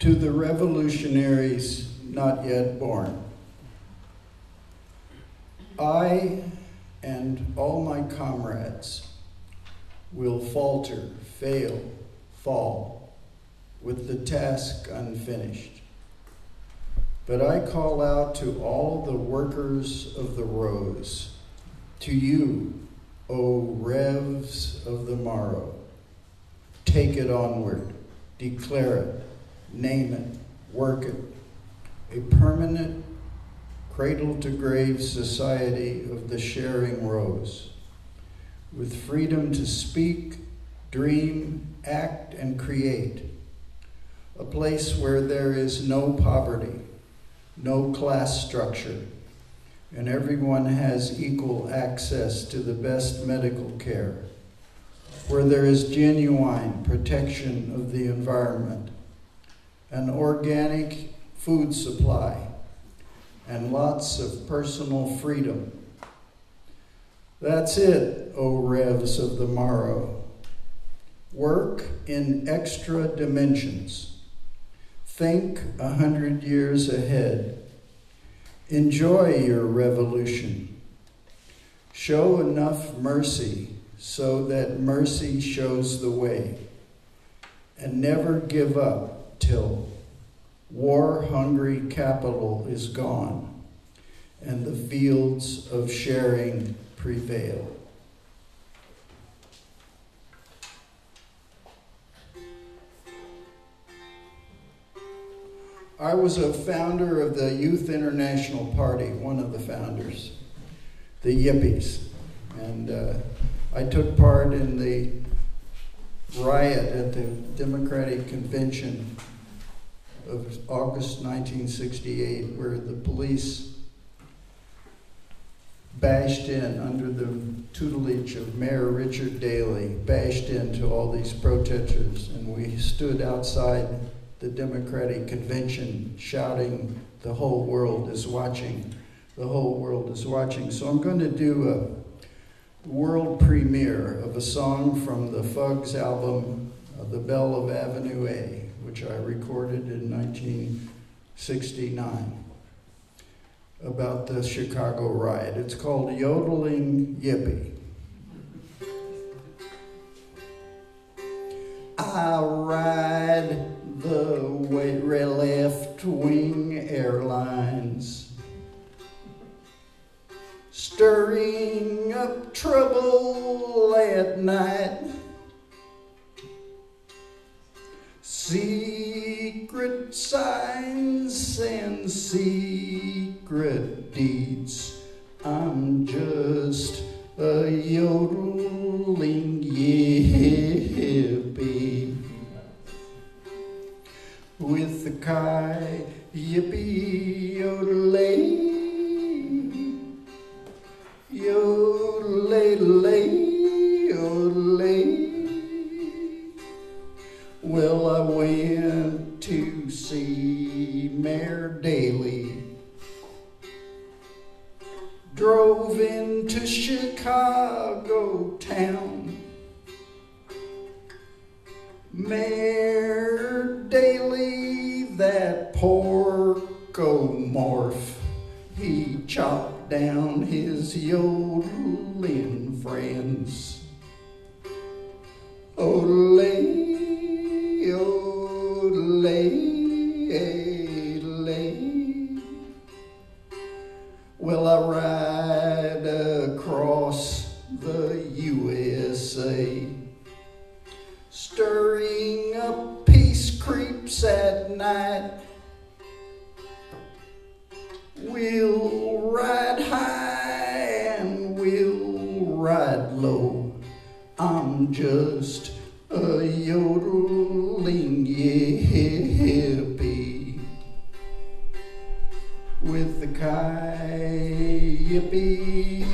To the revolutionaries not yet born, I and all my comrades will falter, fail, fall, with the task unfinished. But I call out to all the workers of the rose, to you, O revs of the morrow. Take it onward, declare it, name it, work it. A permanent cradle to grave society of the sharing rose, with freedom to speak, dream, act, and create. A place where there is no poverty, no class structure, and everyone has equal access to the best medical care, where there is genuine protection of the environment, an organic food supply, and lots of personal freedom. That's it, O revs of the morrow. Work in extra dimensions. Think a hundred years ahead. Enjoy your revolution. Show enough mercy so that mercy shows the way. And never give up till war hungry capital is gone and the fields of sharing prevail. I was a founder of the Youth International Party, one of the founders, the Yippies. And uh, I took part in the riot at the Democratic Convention of August 1968, where the police bashed in under the tutelage of Mayor Richard Daley, bashed into all these protesters, and we stood outside the Democratic Convention shouting, The whole world is watching, the whole world is watching. So I'm going to do a world premiere of a song from the Fugs album, uh, The Belle of Avenue A, which I recorded in 1969 about the Chicago riot. It's called Yodeling Yippee. I ride the left wing airlines, stirring up trouble at night. Secret signs and secret deeds. I'm just a yodeling yippee with the kai yippee yodelay yodelay low. I'm just a yodeling yippee with the kai yippee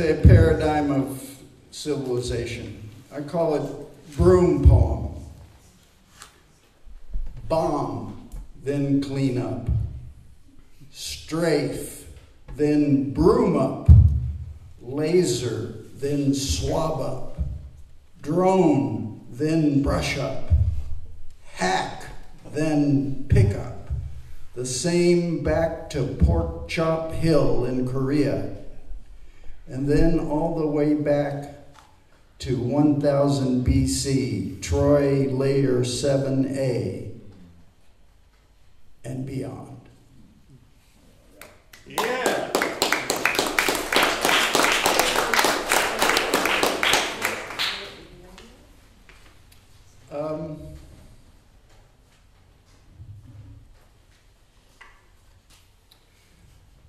a paradigm of civilization. I call it broom poem. Bomb, then clean up. Strafe, then broom up. Laser, then swab up. Drone, then brush up. Hack, then pick up. The same back to Pork Chop Hill in Korea and then all the way back to 1000 BC, Troy layer 7a, and beyond. Yeah.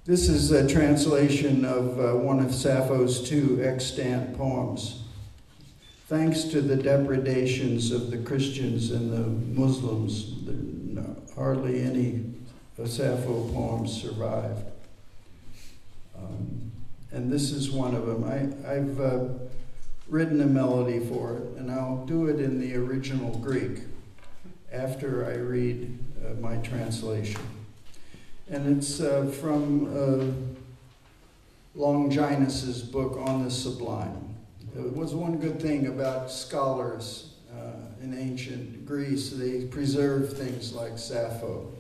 This is a translation of uh, one of Sappho's two extant poems. Thanks to the depredations of the Christians and the Muslims, hardly any of Sappho poems survived. Um, and this is one of them. I, I've uh, written a melody for it, and I'll do it in the original Greek after I read uh, my translation and it's uh, from uh, Longinus's book on the Sublime. It was one good thing about scholars uh, in ancient Greece; they preserved things like Sappho.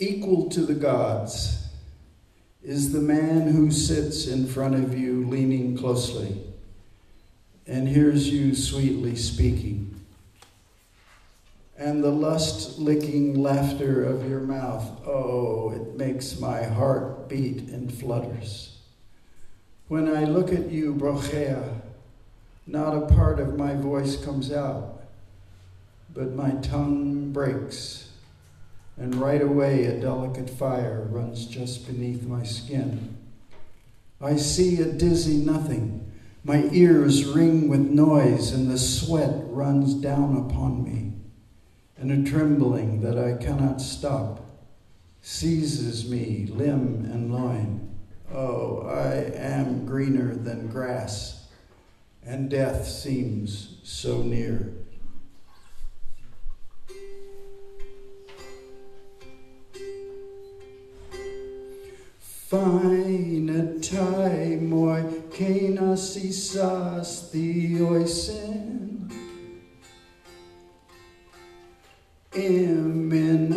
Equal to the gods is the man who sits in front of you, leaning closely, and hears you sweetly speaking and the lust licking laughter of your mouth. Oh, it makes my heart beat and flutters. When I look at you, Brochea, not a part of my voice comes out, but my tongue breaks, and right away a delicate fire runs just beneath my skin. I see a dizzy nothing. My ears ring with noise, and the sweat runs down upon me and a trembling that I cannot stop seizes me limb and loin. Oh, I am greener than grass, and death seems so near. Fine tai moi kena sisas thioisen.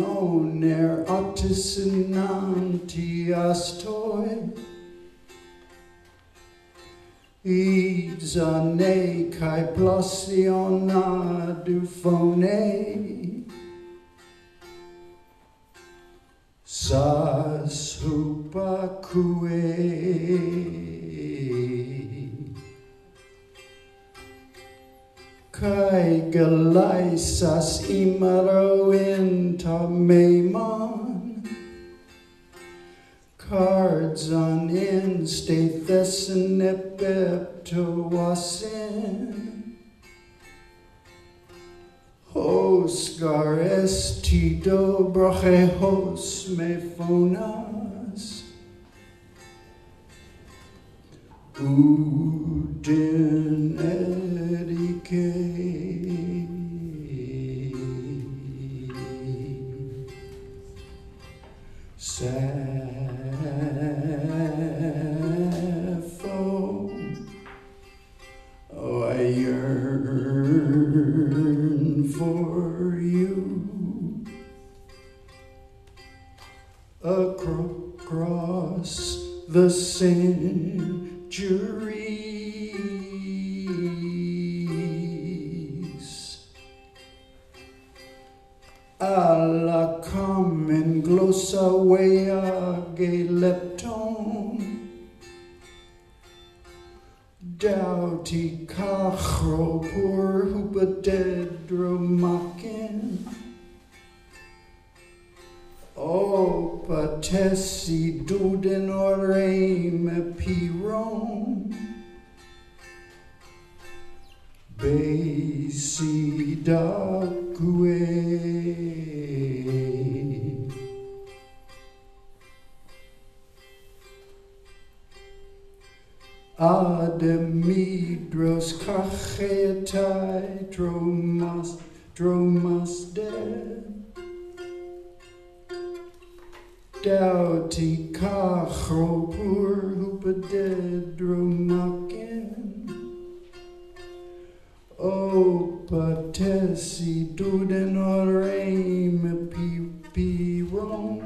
Emenoner atisnantiastoi. Idzane plasiona dufone. Sas hupakue. Kai galaisas imaro inta meimon. Cards on in stathes nepeptoasin. Hos gar estido brachehos mephonas. Uden edike. Sappho, oh, I yearn for you across the centuries. Allah age lepton Doughty cachro poor hupatedromakin O patesi duden orem piron Basi Kachetai dromas dromas de Doughty kachropur hupadedromakin O patesi duden orem pipiron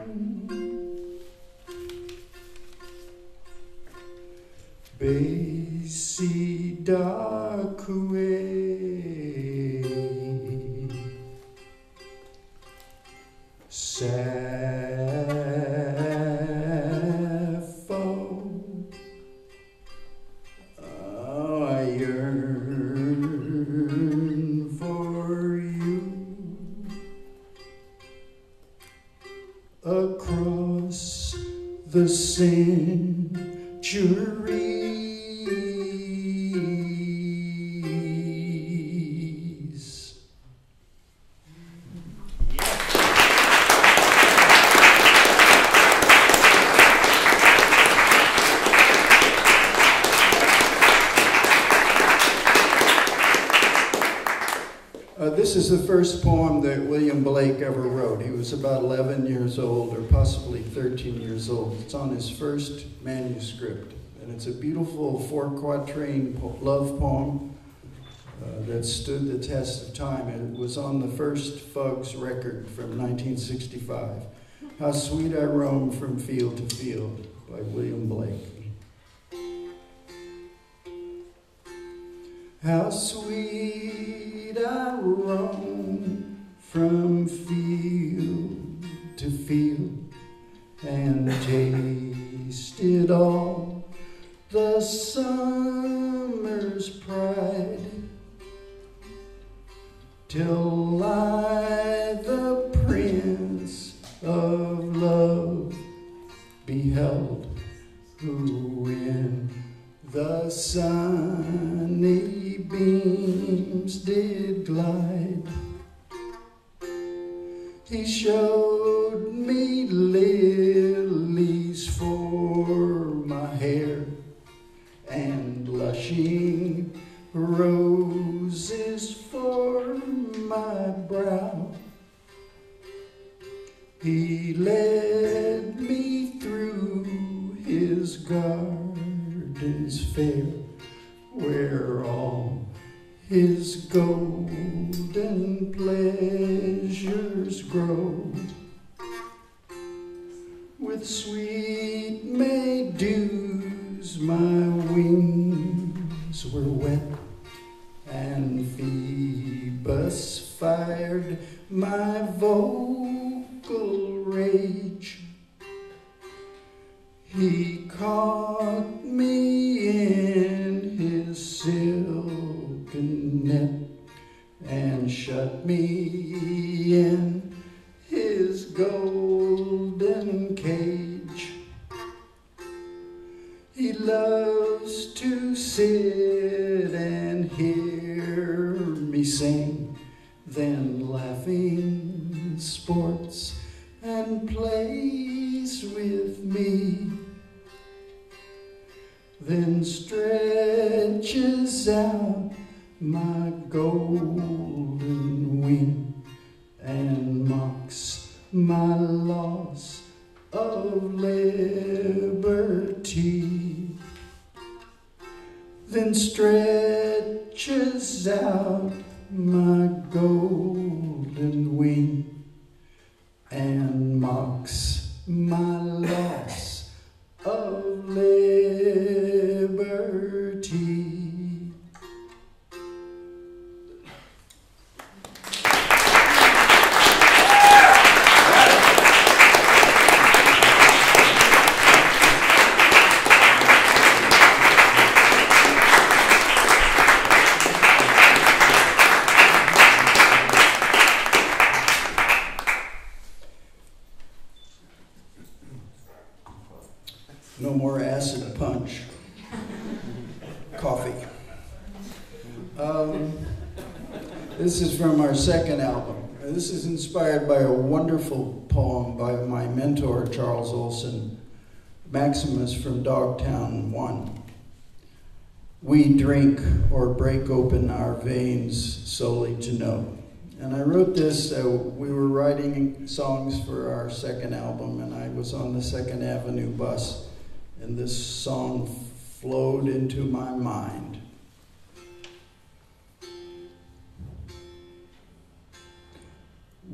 Besidakue. Sappho. The first poem that William Blake ever wrote. He was about 11 years old, or possibly 13 years old. It's on his first manuscript, and it's a beautiful four quatrain love poem uh, that stood the test of time. It was on the first Fugs record from 1965. How Sweet I Roam from Field to Field by William Blake. How sweet I roam from field to field and taste it all the summer's pride till I the prince of love beheld who in the sunny did glide. He showed me lilies for my hair and blushing roses for my brow. He led me through his gardens fair, where all his golden pleasures grow. With sweet May dews, my wings were wet, and Phoebus fired my vocal rage. He caught me in his silken shut me in his golden cage. He loves to sit and hear me sing, then laughing sports and plays with me then stretches out my wing and mocks my loss of liberty. Then stretches out my golden wing and mocks my loss inspired by a wonderful poem by my mentor, Charles Olson, Maximus from Dogtown 1. We drink or break open our veins solely to know. And I wrote this, uh, we were writing songs for our second album, and I was on the Second Avenue bus, and this song flowed into my mind.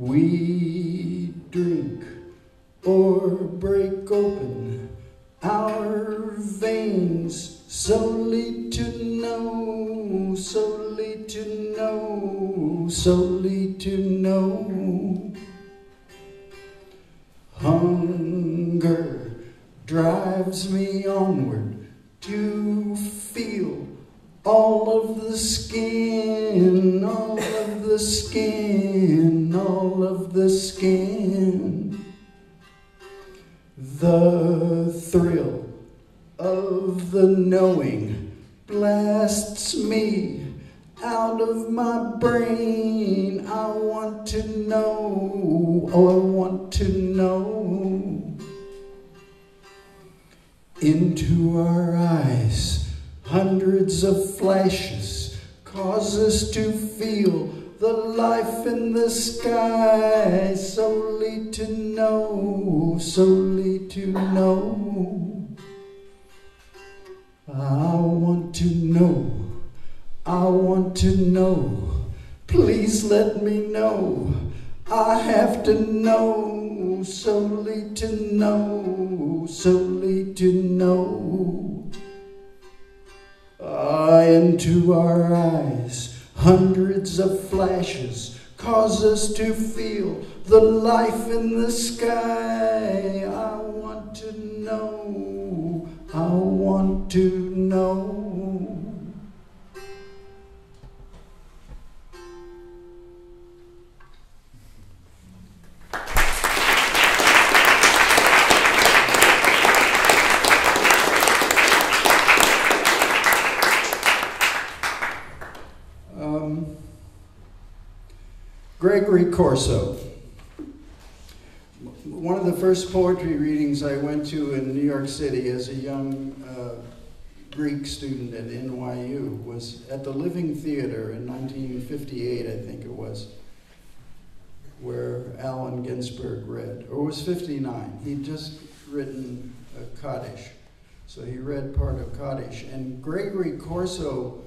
We drink or break open our veins solely to know, solely to know, solely to know. Hunger drives me onward to feel all of the skin, all of the skin, all of the skin. The thrill of the knowing blasts me out of my brain. I want to know, oh, I want to know. Into our eyes Hundreds of flashes cause us to feel the life in the sky. Solely to know, solely to know. I want to know, I want to know. Please let me know. I have to know, solely to know, solely to know. Ah, into our eyes, hundreds of flashes cause us to feel the life in the sky. I want to know, I want to know. Gregory Corso. One of the first poetry readings I went to in New York City as a young uh, Greek student at NYU was at the Living Theater in 1958, I think it was, where Allen Ginsberg read, or was 59. He'd just written a Kaddish, so he read part of Kaddish. And Gregory Corso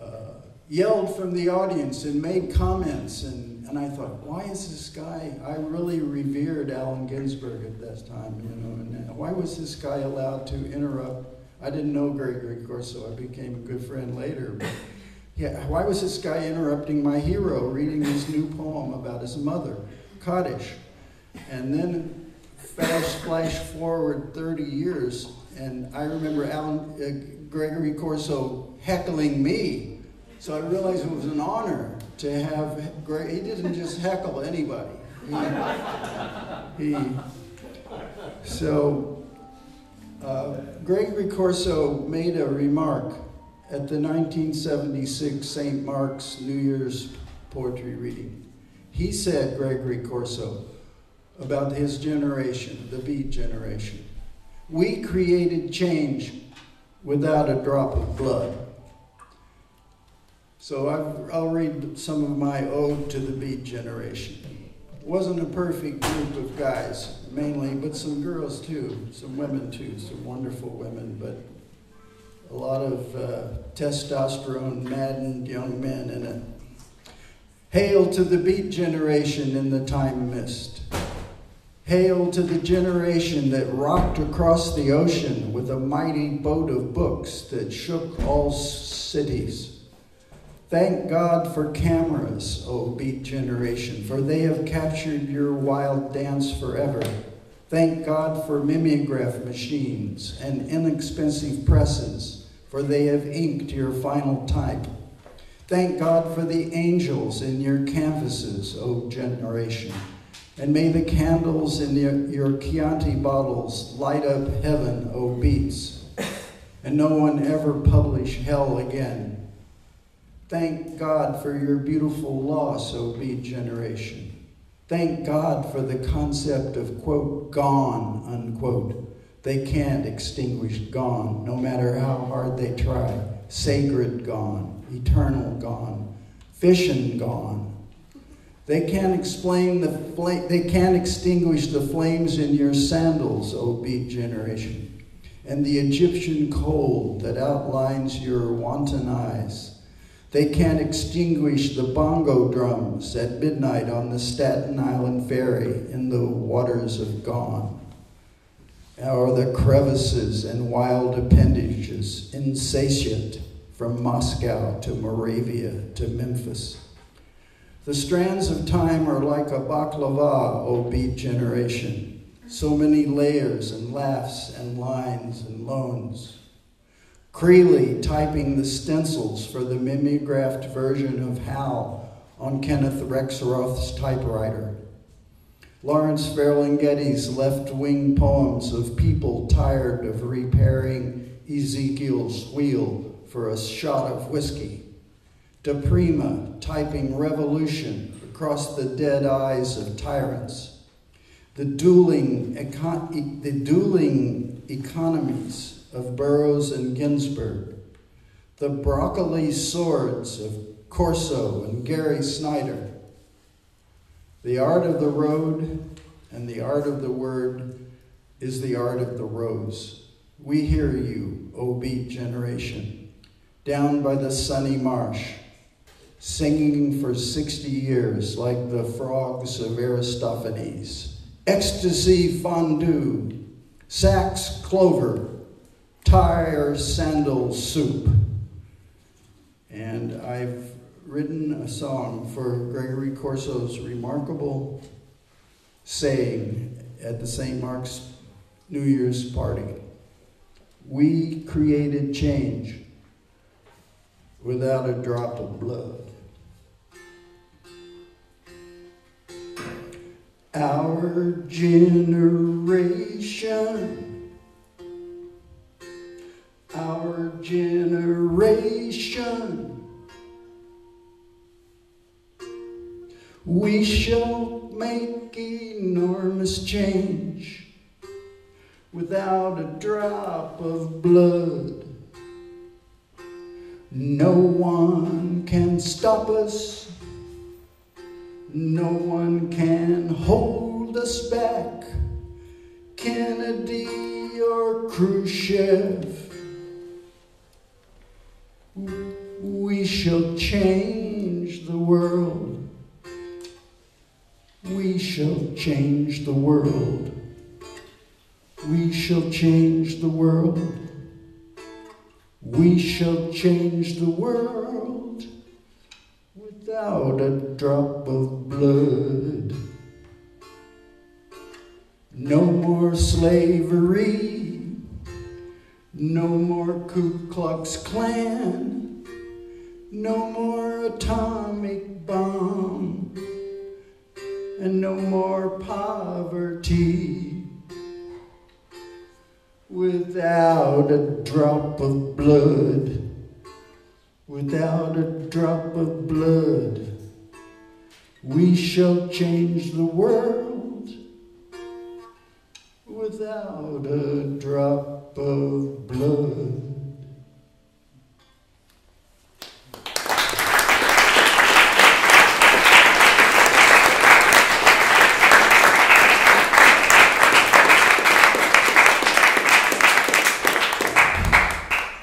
uh, yelled from the audience and made comments. And, and I thought, why is this guy? I really revered Allen Ginsberg at that time, you know. And why was this guy allowed to interrupt? I didn't know Gregory Corso. I became a good friend later. But yeah, why was this guy interrupting my hero reading this new poem about his mother, Kaddish? And then fast flash forward 30 years, and I remember Alan, uh, Gregory Corso heckling me so I realized it was an honor to have Greg. he didn't just heckle anybody. He, he so uh, Gregory Corso made a remark at the 1976 St. Mark's New Year's poetry reading. He said, Gregory Corso, about his generation, the Beat generation, we created change without a drop of blood. So i will read some of my ode to the Beat generation. It wasn't a perfect group of guys, mainly, but some girls too, some women too, some wonderful women, but a lot of uh, testosterone maddened young men in it. Hail to the Beat generation in the time mist. Hail to the generation that rocked across the ocean with a mighty boat of books that shook all cities. Thank God for cameras, O Beat generation, for they have captured your wild dance forever. Thank God for mimeograph machines and inexpensive presses, for they have inked your final type. Thank God for the angels in your canvases, O generation. And may the candles in your, Chianti bottles light up heaven, O beats, and no one ever publish hell again. Thank God for your beautiful loss, O beat generation. Thank God for the concept of, quote, gone, unquote. They can't extinguish gone, no matter how hard they try. Sacred gone, eternal gone, fission gone. They can't explain the flame, they can't extinguish the flames in your sandals, O beat generation, and the Egyptian cold that outlines your wanton eyes. They can't extinguish the bongo drums at midnight on the Staten Island ferry in the waters of gone, or the crevices and wild appendages, insatiate from Moscow to Moravia to Memphis. The strands of time are like a baklava, O beat generation. So many layers and laughs and lines and loans. Creeley typing the stencils for the mimeographed version of Howl on Kenneth Rexroth's typewriter. Lawrence Ferlinghetti's left wing poems of people tired of repairing Ezekiel's wheel for a shot of whiskey. Di Prima typing revolution across the dead eyes of tyrants. The dueling, the dueling economies of Burroughs and Ginsberg, the broccoli swords of Corso and Gary Snyder, the art of the road and the art of the word is the art of the rose. We hear you, O beat generation, down by the sunny marsh, singing for 60 years like the frogs of Aristophanes. Ecstasy fondue, sax clover, tire sandal soup. And I've written a song for Gregory Corso's remarkable saying at the St. Mark's New Year's party. We created change without a drop of blood. Our generation our generation. We shall make enormous change without a drop of blood. No one can stop us. No one can hold us back. Kennedy or Khrushchev we shall change the world. We shall change the world. We shall change the world. We shall change the world without a drop of blood. No more slavery no more Ku Klux Klan. No more atomic bomb. And no more poverty. Without a drop of blood. Without a drop of blood. We shall change the world without a drop of blood.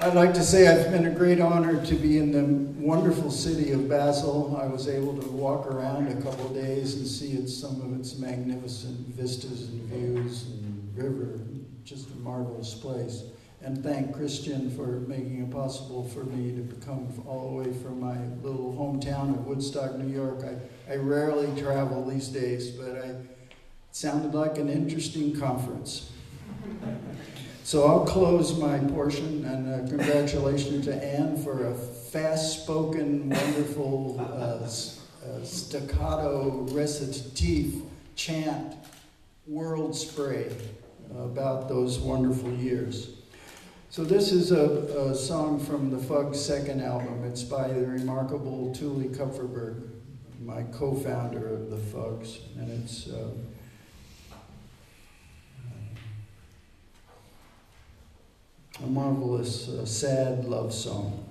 I'd like to say it's been a great honor to be in the wonderful city of Basel. I was able to walk around a couple days and see some of its magnificent vistas and views and river just a marvelous place. And thank Christian for making it possible for me to come all the way from my little hometown of Woodstock, New York. I, I rarely travel these days, but I, sounded like an interesting conference. So I'll close my portion, and uh, congratulations to Anne for a fast-spoken, wonderful uh, uh, staccato recitative chant world spray about those wonderful years. So this is a, a song from the Fugs' second album. It's by the remarkable Tuli Kupferberg, my co-founder of the Fugs, and it's uh, a marvelous, uh, sad love song.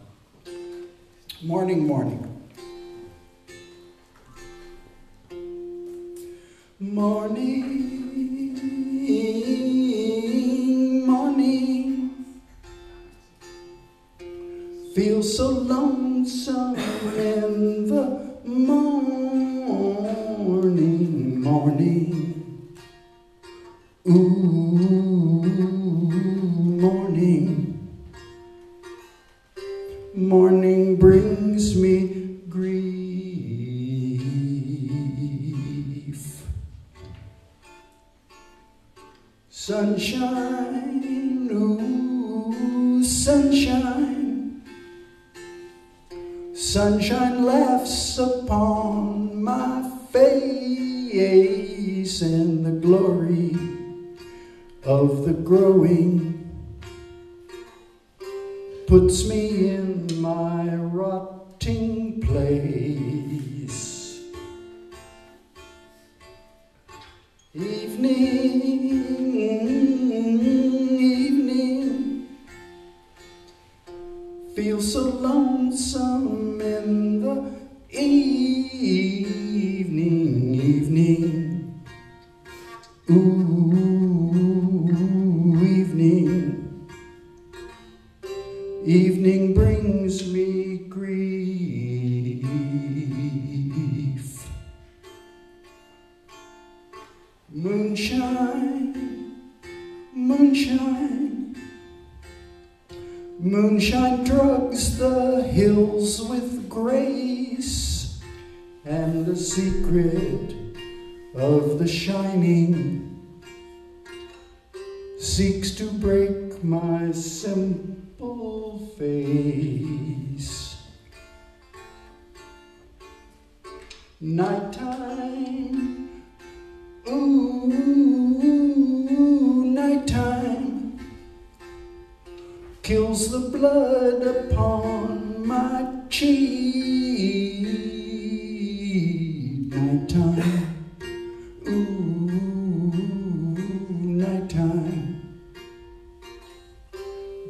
Morning. Morning, morning. Feel so lonesome in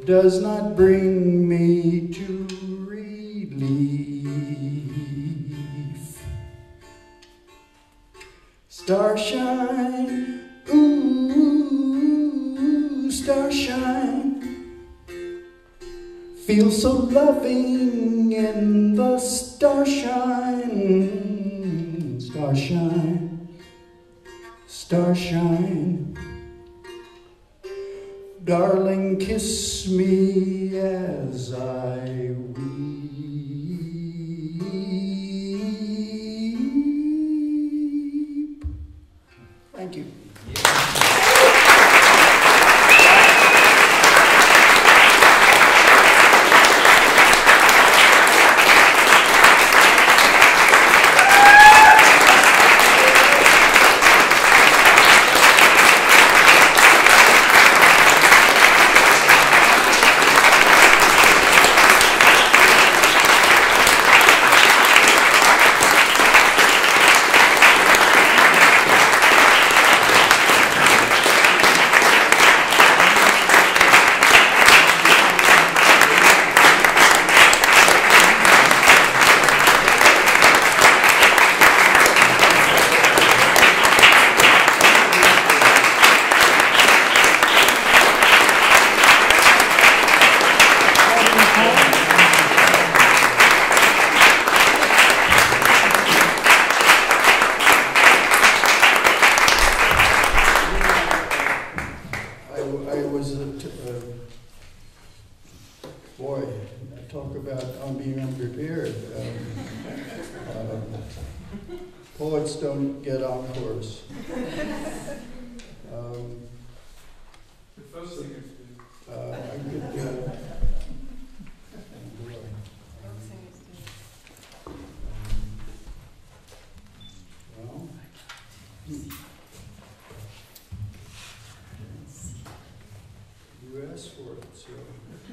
does not bring me to relief. Starshine, ooh, starshine, feel so loving in the starshine, starshine. Me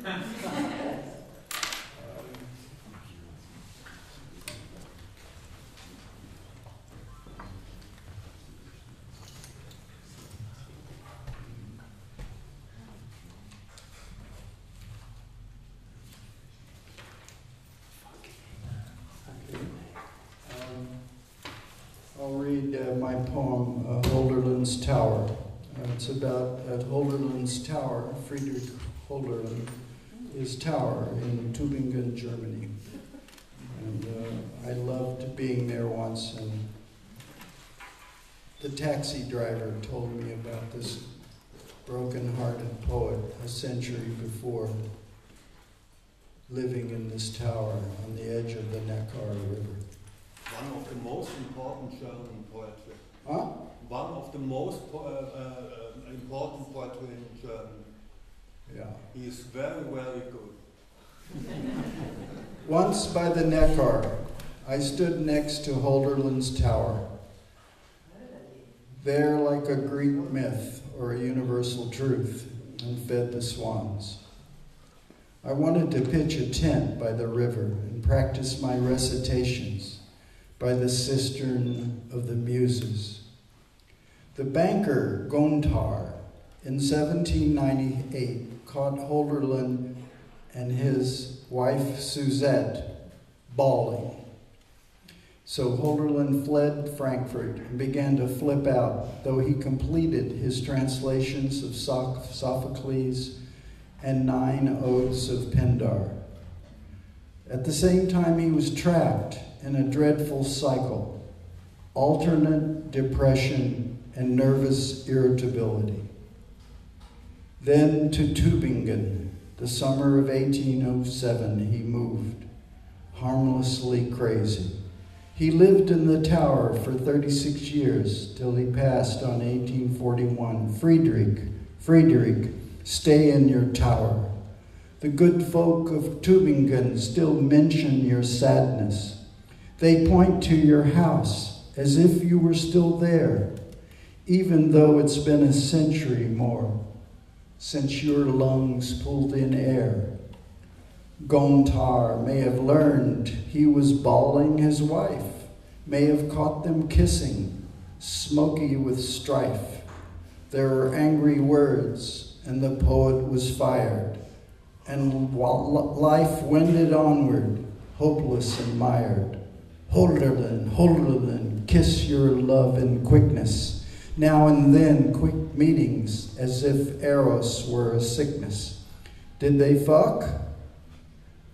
Um, uh, uh, Tower. Uh, it's about at Holderlin's Tower, Friedrich Holderlin, his tower in Tübingen, Germany. And uh, I loved being there once, and the taxi driver told me about this broken-hearted poet a century before, living in this tower on the edge of the Neckar River. One of the most important German poetry. Huh? One of the most po- uh, uh, important poetry in Germany. Yeah. He is very, very good. Once by the Neckar, I stood next to Holderlin's tower. There, like a Greek myth or a universal truth, and fed the swans. I wanted to pitch a tent by the river and practice my recitations by the cistern of the muses. The banker Gontard in 1798 caught Holderlin and his wife Susette bawling. So Holderlin fled Frankfurt and began to flip out, though he completed his translations of Soph- Sophocles and nine odes of Pindar. At the same time, he was trapped in a dreadful cycle alternate depression and nervous irritability. Then to Tübingen, the summer of 1807, he moved, harmlessly crazy. He lived in the tower for 36 years till he passed on 1841. Friedrich, Friedrich, stay in your tower. The good folk of Tübingen still mention your sadness. They point to your house as if you were still there, even though it's been a century more since your lungs pulled in air. Gontard may have learned he was bawling his wife, may have caught them kissing, smoky with strife. There were angry words, and the poet was fired, and life wended onward, hopeless and mired. Holderlin, Holderlin, kiss your love in quickness now and then quick meetings as if Eros were a sickness. Did they fuck?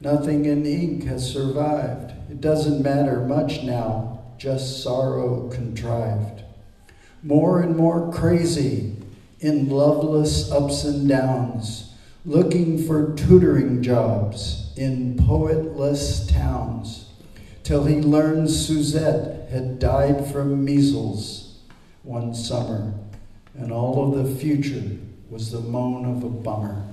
Nothing in ink has survived. It doesn't matter much now, just sorrow contrived. More and more crazy in loveless ups and downs, looking for tutoring jobs in poetless towns, till he learned Susette had died from measles one summer, and all of the future was the moan of a bummer.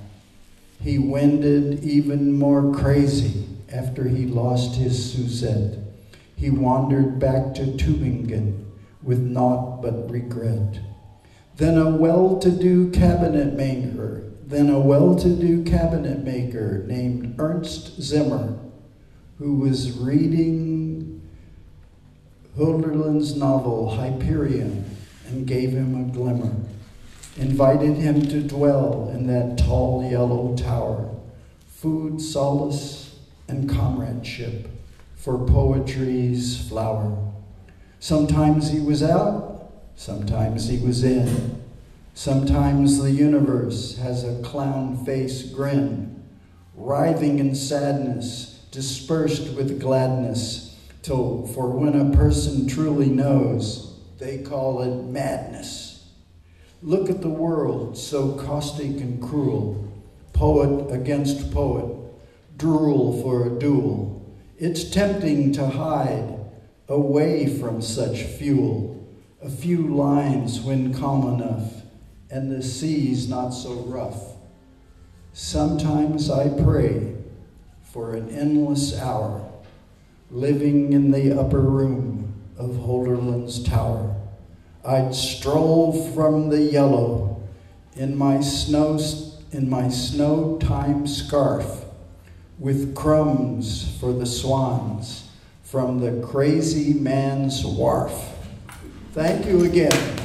He wended even more crazy after he lost his Susette. He wandered back to Tübingen with naught but regret. Then a well to do cabinet maker, then a well to do cabinet maker named Ernst Zimmer, who was reading Hölderlin's novel Hyperion and gave him a glimmer, invited him to dwell in that tall yellow tower, food, solace, and comradeship for poetry's flower. Sometimes he was out, sometimes he was in. Sometimes the universe has a clown face grin, writhing in sadness, dispersed with gladness, till for when a person truly knows, they call it madness. Look at the world, so caustic and cruel, poet against poet, drool for a duel. It's tempting to hide away from such fuel, a few lines when calm enough, and the sea's not so rough. Sometimes I pray for an endless hour, living in the upper room of Holderlin's tower. I'd stroll from the yellow in my snow in my snow time scarf with crumbs for the swans from the crazy man's wharf. Thank you again.